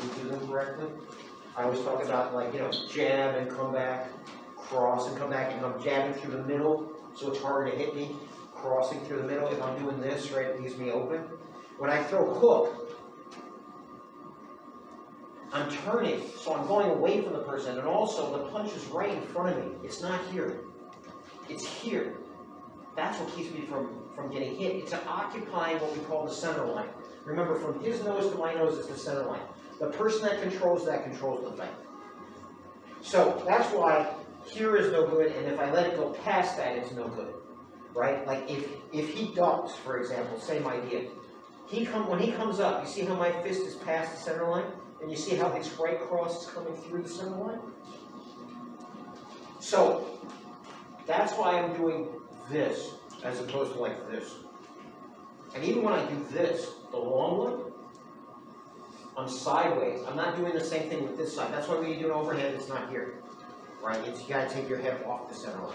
do them correctly. I always talk about like, you know, jab and come back, cross and come back, and I'm jabbing through the middle, so it's harder to hit me. Crossing through the middle, if I'm doing this, right, it leaves me open. When I throw hook, I'm turning, so I'm going away from the person, and also the punch is right in front of me. It's not here. It's here. That's what keeps me from, from getting hit. It's occupying what we call the center line. Remember, from his nose to my nose is the center line. The person that controls that controls the thing. So that's why here is no good, and if I let it go past that, it's no good. Right? Like if if he ducks, for example, same idea. He come when he comes up, you see how my fist is past the center line? And you see how his right cross is coming through the center line? So that's why I'm doing this as opposed to like this. And even when I do this, the long one, I'm sideways. I'm not doing the same thing with this side. That's why when you do an overhead, it's not here. Right? It's, you gotta take your head off the center line.